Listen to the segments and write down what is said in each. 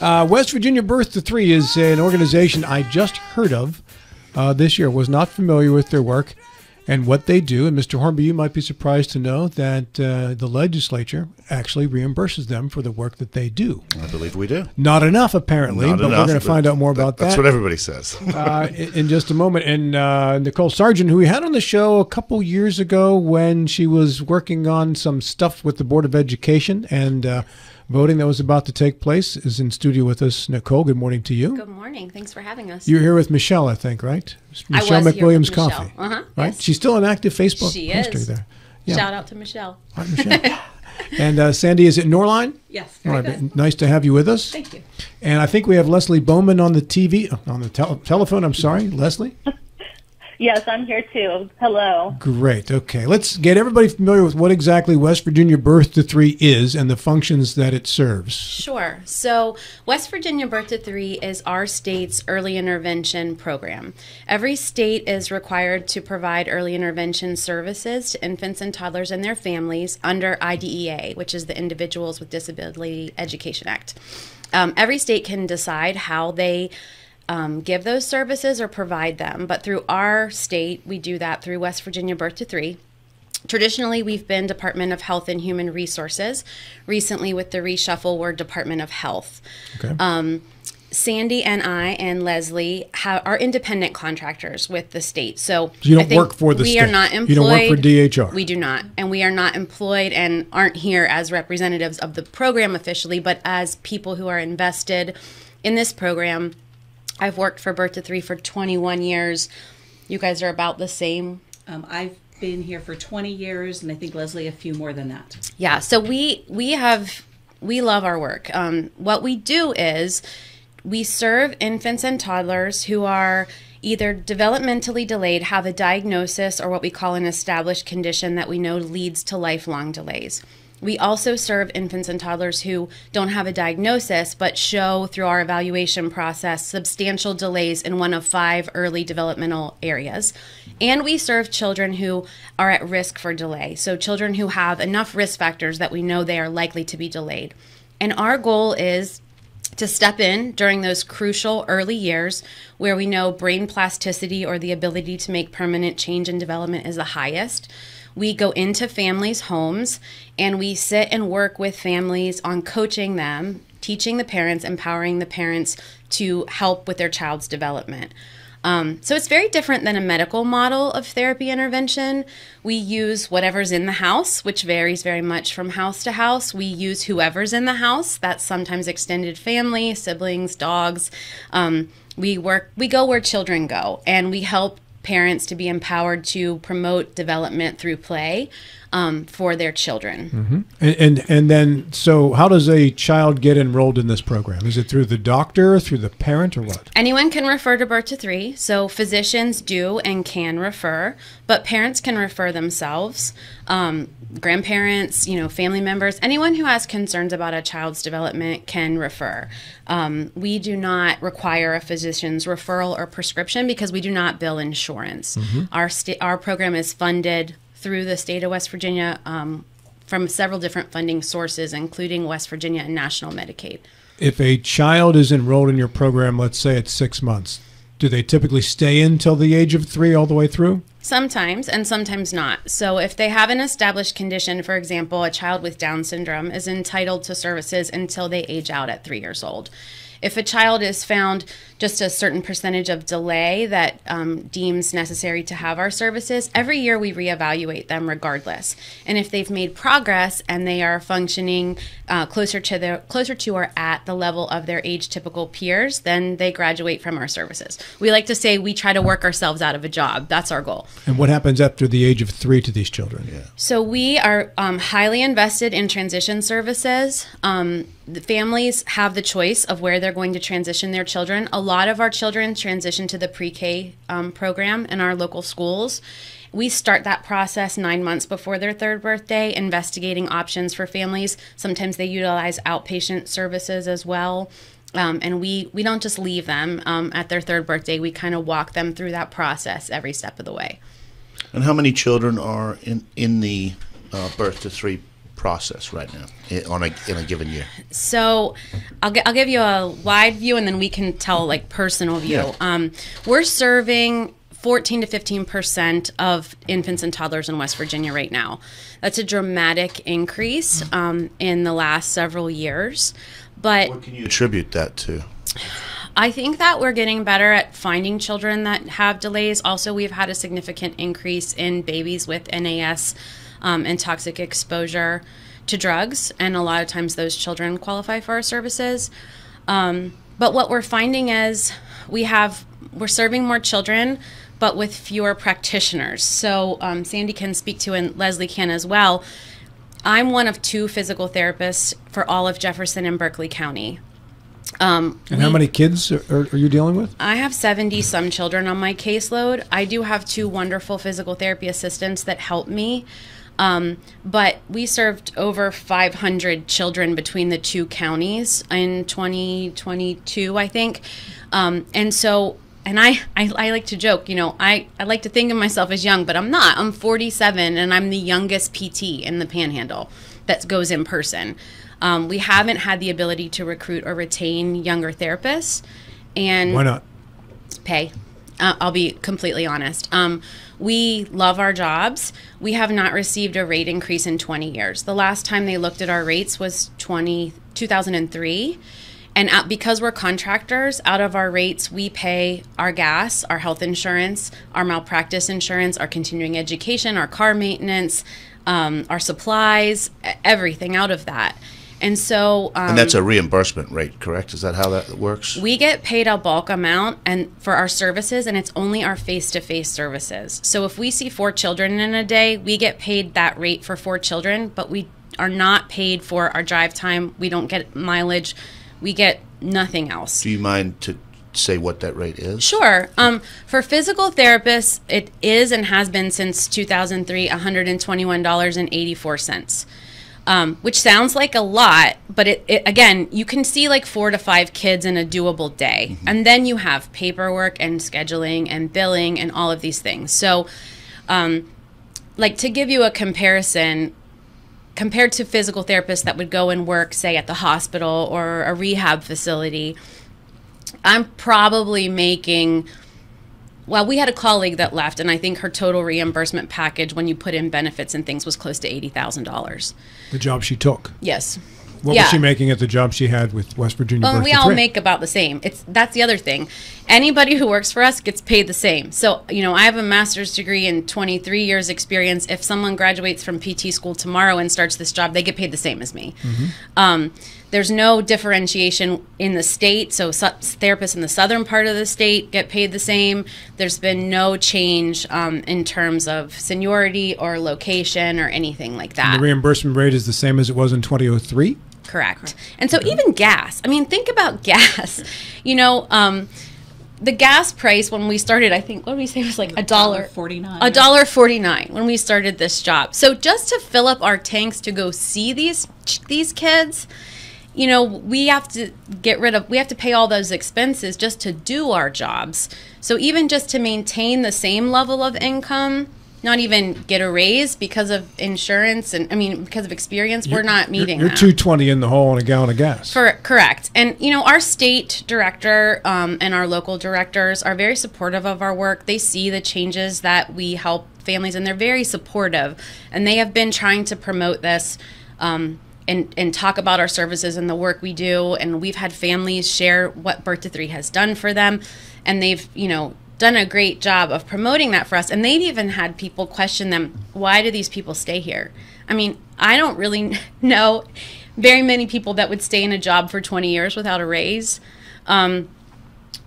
Uh, West Virginia Birth to Three is an organization I just heard of uh, this year. Was not familiar with their work and what they do. And Mr. Hornby, you might be surprised to know that uh, the legislature actually reimburses them for the work that they do. I believe we do. Not enough, apparently, Not but enough, we're going to find out more that- about that. That's what everybody says. uh, in in just a moment. And uh, Nicole Sergent, who we had on the show a couple years ago when she was working on some stuff with the Board of Education and uh, voting that was about to take place, is in studio with us. Nicole, good morning to you. Good morning. Thanks for having us. You're here with Michelle, I think, right? I Michelle was here McWilliams with Michelle. Coffee. Uh-huh, Right? yes. She's still an active Facebook She poster is. there. Yeah. Shout out to Michelle. All right, Michelle. and uh, Sandy, is it Knorlein? Yes. All right, nice to have you with us. Thank you. And I think we have Leslie Bowman on the TV, on the tel- telephone. I'm sorry, Leslie. Yes, I'm here too. Hello. Great. Okay. Let's get everybody familiar with what exactly West Virginia Birth to Three is and the functions that it serves. Sure. So, West Virginia Birth to Three is our state's early intervention program. Every state is required to provide early intervention services to infants and toddlers and their families under IDEA, which is the Individuals with Disability Education Act. Um, every state can decide how they um, give those services or provide them, but through our state, we do that through West Virginia Birth to Three. Traditionally, we've been Department of Health and Human Resources. Recently, with the reshuffle, we're Department of Health. Okay. Um, Sandy and I and Leslie ha- are independent contractors with the state. So you don't work for the we state. are not employed. You don't work for DHR. We do not, and we are not employed and aren't here as representatives of the program officially, but as people who are invested in this program. I've worked for Birth to Three for 21 years. You guys are about the same. Um, I've been here for 20 years, and I think Leslie a few more than that. Yeah, so we we have we love our work. Um, what we do is we serve infants and toddlers who are either developmentally delayed, have a diagnosis, or what we call an established condition that we know leads to lifelong delays. We also serve infants and toddlers who don't have a diagnosis but show through our evaluation process substantial delays in one of five early developmental areas. And we serve children who are at risk for delay. So, children who have enough risk factors that we know they are likely to be delayed. And our goal is to step in during those crucial early years where we know brain plasticity or the ability to make permanent change and development is the highest. We go into families' homes and we sit and work with families on coaching them, teaching the parents, empowering the parents to help with their child's development. Um, so it's very different than a medical model of therapy intervention. We use whatever's in the house, which varies very much from house to house. We use whoever's in the house. That's sometimes extended family, siblings, dogs. Um, we work. We go where children go, and we help parents to be empowered to promote development through play um, for their children. And, and and then, so how does a child get enrolled in this program? Is it through the doctor, through the parent, or what? Anyone can refer to Birth to Three, so physicians do and can refer, but parents can refer themselves. Um, grandparents, you know, family members, anyone who has concerns about a child's development can refer. Um, we do not require a physician's referral or prescription because we do not bill insurance. Our sta- our program is funded through the state of West Virginia um, from several different funding sources, including West Virginia and National Medicaid. If a child is enrolled in your program, let's say it's six months, do they typically stay in till the age of three all the way through? Sometimes and sometimes not. So, if they have an established condition, for example, a child with Down syndrome is entitled to services until they age out at three years old. If a child is found just a certain percentage of delay that um, deems necessary to have our services, every year we reevaluate them regardless. And if they've made progress and they are functioning uh, closer to their closer to or at the level of their age typical peers, then they graduate from our services. We like to say we try to work ourselves out of a job. That's our goal. And what happens after the age of three to these children? Yeah. So we are um, highly invested in transition services. Um, the families have the choice of where they're going to transition their children. A lot of our children transition to the pre-K um, program in our local schools. We start that process nine months before their third birthday, investigating options for families. Sometimes they utilize outpatient services as well. Um, and we, we don't just leave them um, at their third birthday. We kind of walk them through that process every step of the way. And how many children are in in the uh, birth to three process right now on a, in a given year? So I'll, I'll give you a wide view and then we can tell like personal view. Yeah. Um, we're serving 14 to 15 percent of infants and toddlers in West Virginia right now. That's a dramatic increase um, in the last several years. But What can you attribute that to? I think that we're getting better at finding children that have delays. Also, we've had a significant increase in babies with NAS um, and toxic exposure to drugs, and a lot of times those children qualify for our services. Um, but what we're finding is we have we're serving more children, but with fewer practitioners. So um, Sandy can speak to, and Leslie can as well. I'm one of two physical therapists for all of Jefferson and Berkeley County. Um, And how many kids are, are, are you dealing with? I have 70 some children on my caseload. I do have two wonderful physical therapy assistants that help me. Um, but we served over 500 children between the two counties in 2022, I think. Um, and so, and I, I, I like to joke, you know, I, I like to think of myself as young, but I'm not. I'm 47 and I'm the youngest PT in the panhandle that goes in person. Um, we haven't had the ability to recruit or retain younger therapists. And Why not? pay. Uh, I'll be completely honest. Um, we love our jobs. We have not received a rate increase in 20 years. The last time they looked at our rates was 20, 2003. And because we're contractors, out of our rates, we pay our gas, our health insurance, our malpractice insurance, our continuing education, our car maintenance, um, our supplies, everything out of that. And so, um, And that's a reimbursement rate, correct? Is that how that works? we get paid a bulk amount and for our services and it's only our face-to-face services. So if we see four children in a day, we get paid that rate for four children, but we are not paid for our drive time. We don't get mileage. We get nothing else. Do you mind to say what that rate is? Sure. Um, for physical therapists, it is and has been since 2003 $121.84. Um, which sounds like a lot, but it, it again, you can see like four to five kids in a doable day, and then you have paperwork and scheduling and billing and all of these things. So, um, like to give you a comparison, compared to physical therapists that would go and work, say, at the hospital or a rehab facility, I'm probably making. Well, we had a colleague that left, and I think her total reimbursement package, when you put in benefits and things, was close to eighty thousand dollars. The job she took. Yes. What Yeah. was she making at the job she had with West Virginia? Well, we all make about the same. It's that's the other thing. Anybody who works for us gets paid the same. So, you know, I have a master's degree and 23 years experience. If someone graduates from PT school tomorrow and starts this job, they get paid the same as me. Um, there's no differentiation in the state. So, su- therapists in the southern part of the state get paid the same. There's been no change um, in terms of seniority or location or anything like that. The reimbursement rate is the same as it was in 2003. Correct. And so even gas. I mean, think about gas. You know, um, the gas price when we started, I think, what did we say it was like a dollar $1.49. A dollar forty nine when we started this job. So just to fill up our tanks to go see these these kids, you know, we have to get rid of we have to pay all those expenses just to do our jobs. So even just to maintain the same level of income, not even get a raise because of insurance and I mean because of experience, we're not meeting You're, that. 220 in the hole on a gallon of gas. For, correct. And, you know, our state director um, and our local directors are very supportive of our work. They see the changes that we help families, and they're very supportive. And they have been trying to promote this um, and, and talk about our services and the work we do. And we've had families share what Birth to Three has done for them. And they've, you know, done a great job of promoting that for us. And they've even had people question them why do these people stay here? I mean, I don't really know very many people that would stay in a job for 20 years without a raise. Um,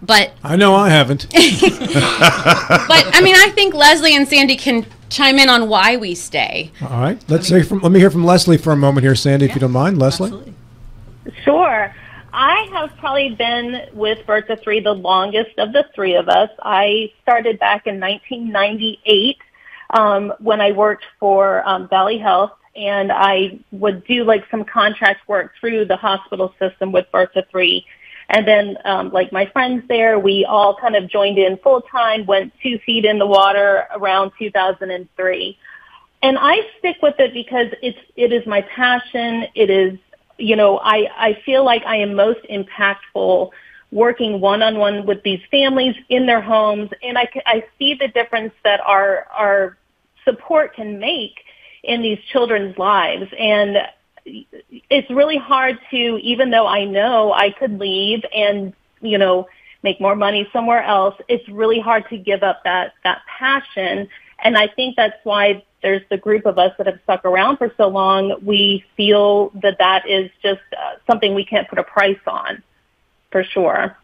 but I know I haven't. but I mean, I think Leslie and Sandy can chime in on why we stay. All right. Let's hear from. Let me hear from Leslie for a moment here, Sandy, if you don't mind. Leslie. Absolutely. Sure. I have probably been with Birth to Three the longest of the three of us. I started back in 1998 um, when I worked for um, Valley Health, and I would do like some contract work through the hospital system with Birth to Three. And then, um, like my friends there, we all kind of joined in full time, went two feet in the water around 2003. and I stick with it because it's it is my passion. It is you know I I feel like I am most impactful working one on one with these families in their homes, and I I see the difference that our our support can make in these children's lives and it's really hard to even though I know I could leave and you know make more money somewhere else it's really hard to give up that that passion and I think that's why there's the group of us that have stuck around for so long we feel that that is just uh, something we can't put a price on for sure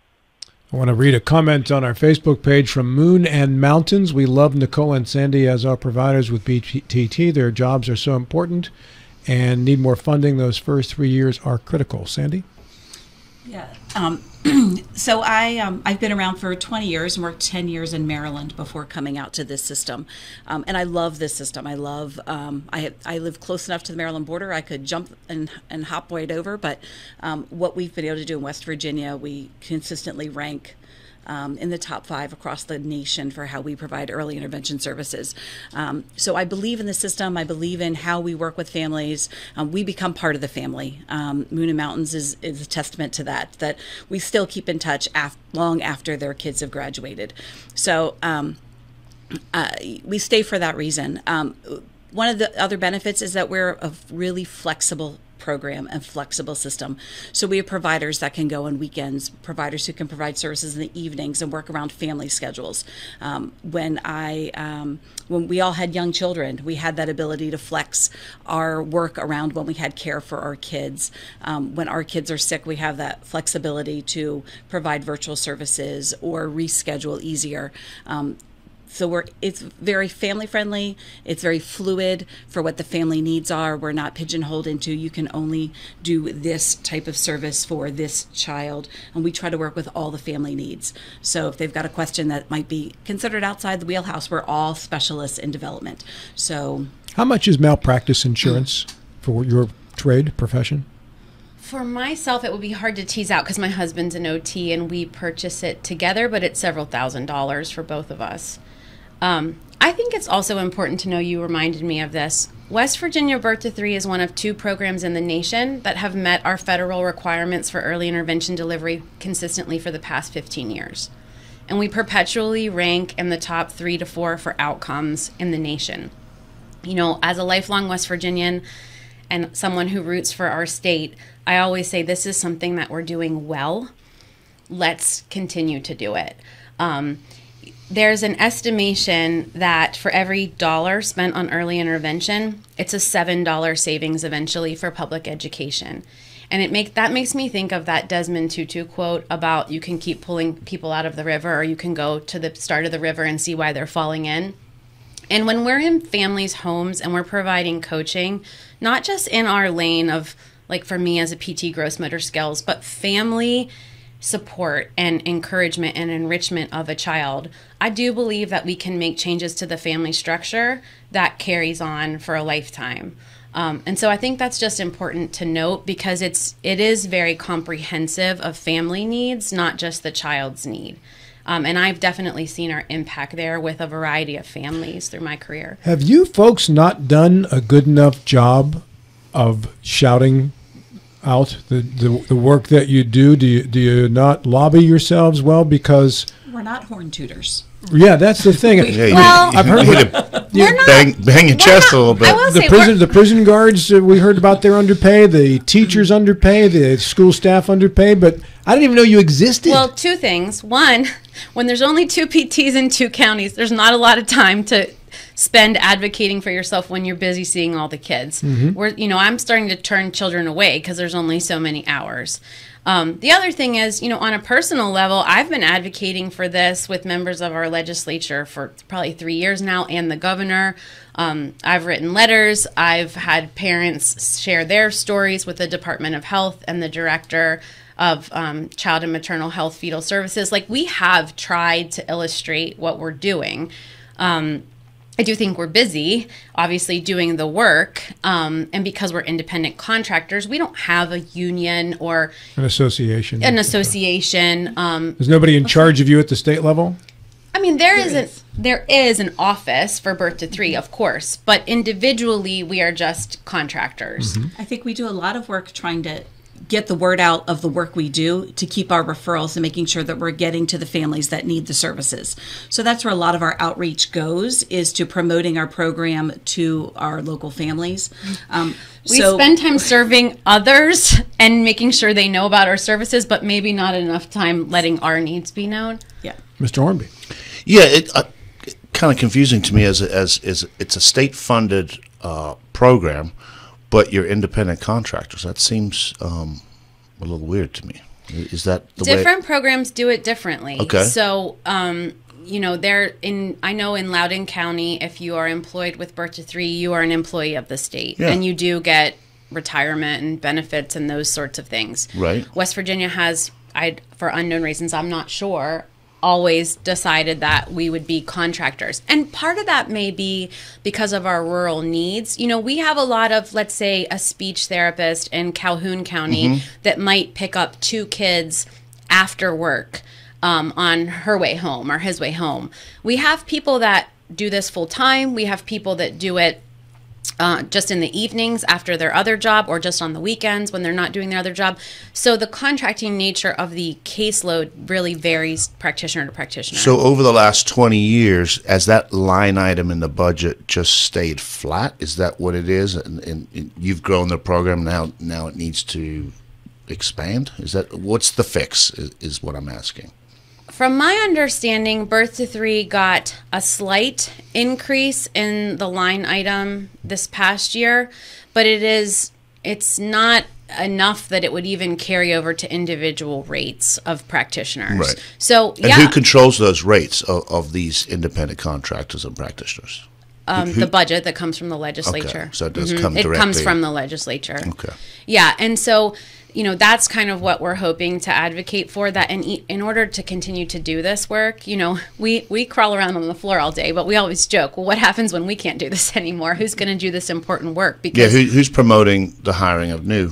I want to read a comment on our Facebook page from Moon and Mountains. We love Nicole and Sandy as our providers with BTT. Their jobs are so important and need more funding. Those first three years are critical. Sandy? Yeah. Um, so I um, I've been around for 20 years and worked 10 years in Maryland before coming out to this system, um, and I love this system. I love um, I I live close enough to the Maryland border. I could jump and and hop right over, but um, what we've been able to do in West Virginia, we consistently rank um, in the top five across the nation for how we provide early intervention services. Um, so I believe in the system. I believe in how we work with families. Um, we become part of the family. Um, Moon and Mountains is, is a testament to that, that we still keep in touch af- long after their kids have graduated. So um, uh, we stay for that reason. Um, one of the other benefits is that we're a really flexible program and flexible system. So we have providers that can go on weekends, providers who can provide services in the evenings and work around family schedules. Um, when I um, when we all had young children, we had that ability to flex our work around when we had care for our kids. Um, when our kids are sick, we have that flexibility to provide virtual services or reschedule easier. So we're it's very family friendly it's very fluid for what the family needs are. We're not pigeonholed into you can only do this type of service for this child. And we try to work with all the family needs. So if they've got a question that might be considered outside the wheelhouse we're all specialists in development. So how much is malpractice insurance for your trade profession? For myself, it would be hard to tease out because my husband's an OT and we purchase it together, but it's several thousand dollars for both of us. Um, I think it's also important to know you reminded me of this. West Virginia Birth to Three is one of two programs in the nation that have met our federal requirements for early intervention delivery consistently for the past 15 years. And we perpetually rank in the top three to four for outcomes in the nation. You know, as a lifelong West Virginian and someone who roots for our state, I always say this is something that we're doing well. Let's continue to do it. Um, there's an estimation that for every dollar spent on early intervention, it's a seven dollar savings eventually for public education. And it make that makes me think of that Desmond Tutu quote about you can keep pulling people out of the river or you can go to the start of the river and see why they're falling in. And when we're in families' homes and we're providing coaching, not just in our lane of like for me as a PT gross motor skills, but family support and encouragement and enrichment of a child, I do believe that we can make changes to the family structure that carries on for a lifetime. Um, and so I think that's just important to note because it's it is very comprehensive of family needs, not just the child's need. Um, and I've definitely seen our impact there with a variety of families through my career. Have you folks not done a good enough job of shouting out the, the, the work that you do? Do you do you not lobby yourselves well because we're not horn tooters. Yeah, that's the thing. Yeah, Well, I've heard you what- need to We're not- bang, bang your chest a little bit. I will the prison the prison guards uh, we heard about their underpay, the teachers underpay, the school staff underpay, but I didn't even know you existed. Well, two things. One, when there's only two PTs in two counties, there's not a lot of time to spend advocating for yourself when you're busy seeing all the kids. We're, you know, I'm starting to turn children away because there's only so many hours. Um, the other thing is, you know, on a personal level, I've been advocating for this with members of our legislature for probably three years now and the governor. Um, I've written letters. I've had parents share their stories with the Department of Health and the director of um, child and maternal health fetal services. Like, we have tried to illustrate what we're doing. Um, I do think we're busy, obviously, doing the work. Um, and because we're independent contractors, we don't have a union or an association. an association. Um, There's nobody in charge of you at the state level. I mean, there There is, an is. there is an office for birth to three, of course, but individually we are just contractors. I think we do a lot of work trying to get the word out of the work we do to keep our referrals and making sure that we're getting to the families that need the services. So that's where a lot of our outreach goes is to promoting our program to our local families. Um, We so spend time serving others and making sure they know about our services, but maybe not enough time letting our needs be known. yeah. Mr. Hornby. Yeah, it uh, kind of confusing to me as as is it's a state funded uh, program, but you're independent contractors. That seems um, a little weird to me. Is that the different programs do it differently. Okay. So, um, you know, there in I know in Loudoun County, if you are employed with Birth to Three, you are an employee of the state, Yeah. and you do get retirement and benefits and those sorts of things. Right. West Virginia has, I for unknown reasons, I'm not sure. Always decided that we would be contractors. And part of that may be because of our rural needs. You know, we have a lot of, let's say, a speech therapist in Calhoun County that might pick up two kids after work um, on her way home or his way home. We have people that do this full time. We have people that do it uh, just in the evenings after their other job or just on the weekends when they're not doing their other job. So the contracting nature of the caseload really varies practitioner to practitioner. So over the last twenty years, has that line item in the budget just stayed flat? Is that what it is? And, and, and you've grown the program now. Now it needs to expand. Is that what's the fix? Is, is what I'm asking. From my understanding, Birth to Three got a slight increase in the line item this past year, but it is it's not enough that it would even carry over to individual rates of practitioners. Right. So And yeah, who controls those rates of, of these independent contractors and practitioners? um, the budget that comes from the legislature. so it does Mhm. come It comes from the legislature. Okay. Yeah, and so you know that's kind of what we're hoping to advocate for. That in in order to continue to do this work, you know, we we crawl around on the floor all day, but we always joke, well, what happens when we can't do this anymore? Who's going to do this important work? Yeah, who, who's promoting the hiring of new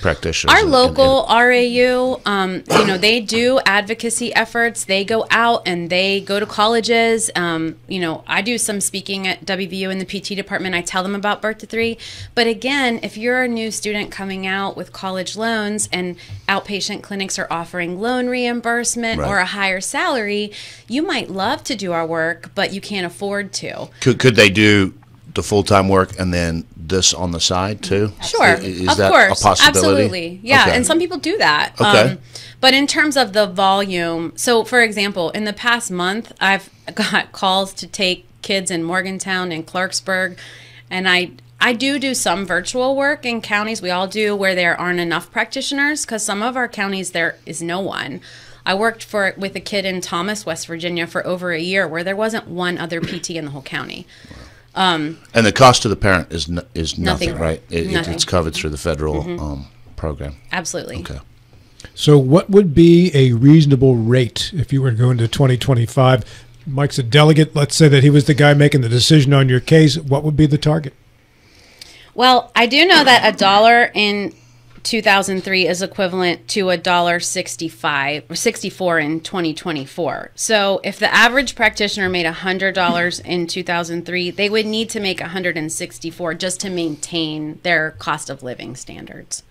practitioners? our and- and- local RAU, um, you know, they do advocacy efforts. They go out and they go to colleges. Um, you know, I do some speaking at WVU in the PT department. I tell them about Birth to Three. But again, if you're a new student coming out with college loans and outpatient clinics are offering loan reimbursement Right. or a higher salary, you might love to do our work, but you can't afford to. could could they do the full time work and then this on the side too? Sure, I- Is of that course, a possibility? absolutely, yeah. Okay. And some people do that. Um, okay. but in terms of the volume, so for example, in the past month, I've got calls to take kids in Morgantown and Clarksburg, and I I do do some virtual work in counties. We all do where there aren't enough practitioners because some of our counties there is no one. I worked for with a kid in Thomas, West Virginia, for over a year where there wasn't one other PT in the whole county. And the cost to the parent is n- is nothing, Nothing. right? It, it- it's covered through the federal um, program. Absolutely. Okay. So, what would be a reasonable rate if you were going to 2025? Mike's a delegate. Let's say that he was the guy making the decision on your case. What would be the target? Well, I do know that a dollar in 2003 is equivalent to a dollar 65 or 64 in 2024. So, if the average practitioner made $100 in 2003, they would need to make 164 just to maintain their cost of living standards.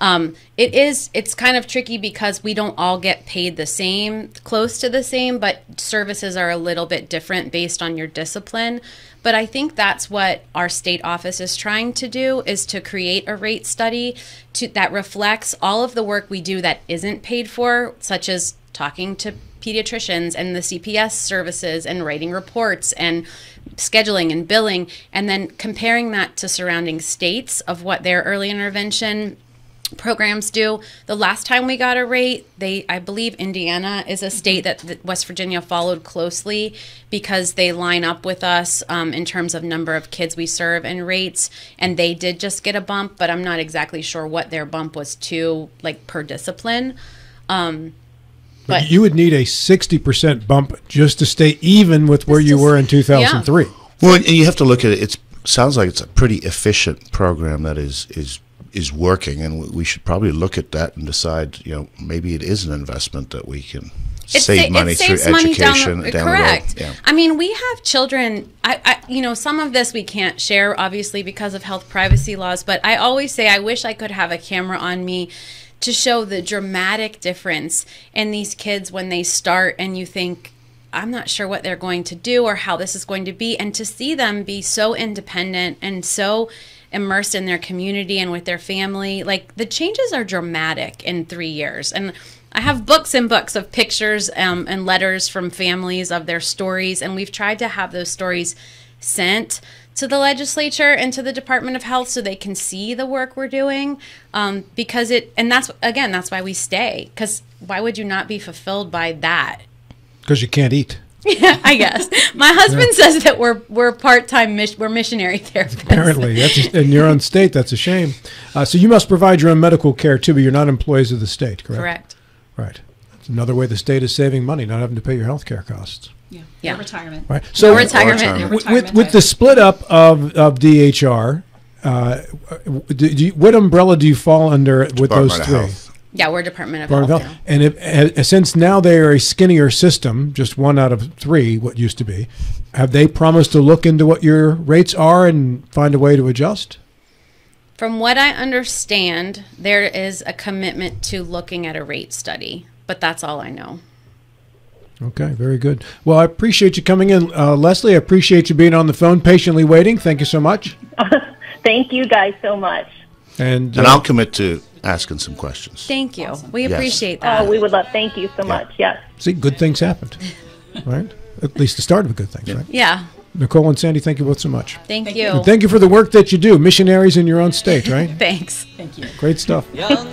Um, it is it's kind of tricky because we don't all get paid the same close to the same but services are a little bit different based on your discipline. But i think that's what our state office is trying to do is to create a rate study to that reflects all of the work we do that isn't paid for such as talking to pediatricians and the CPS services and writing reports and scheduling and billing and then comparing that to surrounding states of what their early intervention programs do. The last time we got a rate, they I believe Indiana is a state that, that West Virginia followed closely because they line up with us um, in terms of number of kids we serve and rates, and they did just get a bump, but I'm not exactly sure what their bump was to, like per discipline. Um, But But- you would need a 60% bump just to stay even with where you Just- were in 2003. Well, and you have to look at it. It sounds like it's a pretty efficient program that is is is working, and we- should probably look at that and decide. You know, maybe it is an investment that we can It save sa- money it through saves money down the- education down, correct. the road. Yeah. I mean, we have children. I, I, you know, some of this we can't share, obviously, because of health privacy laws. But I always say, I wish I could have a camera on me to show the dramatic difference in these kids when they start, and you think. I'm not sure what they're going to do or how this is going to be. And to see them be so independent and so immersed in their community and with their family, like the changes are dramatic in three years. And I have books and books of pictures um, and letters from families of their stories, and we've tried to have those stories sent to the legislature and to the Department of Health so they can see the work we're doing. Um, because it, and that's again, that's why we stay. Because why would you not be fulfilled by that? Because you can't eat. I guess my husband says that we're we're part time mis- we're missionary therapists. Apparently, that's in your own state. That's a shame. Uh, so you must provide your own medical care too, but you're not employees of the state, correct? correct. Right. That's another way the state is saving money, not having to pay your health care costs. Yeah. Yeah. Or retirement. Right. So No retirement. retirement. with, Retirement, with, with the split up of, of DHR, uh, do you, what umbrella do you fall under with those Department of three? Health. Yeah, we're Department of Department of Health. Health. And if, uh, since now they are a skinnier system, just one out of three, what used to be, have they promised to look into what your rates are and find a way to adjust? From what I understand, there is a commitment to looking at a rate study, but that's all I know. Okay, very good. Well, I appreciate you coming in, uh, Leslie. I appreciate you being on the phone, patiently waiting. Thank you so much. Thank you guys so much. And, And uh, I'll commit to asking some questions. Thank you. We Yes. appreciate oh, that. Oh, we would love. Thank you so much. Yes. see, good things happened, right? At least the start of a good thing, right? yeah. Nicole and Sandy, thank you both so much. Thank, Thank you. And thank you for the work that you do. Missionaries in your own state, right? Thanks. Thank you. Great stuff. Young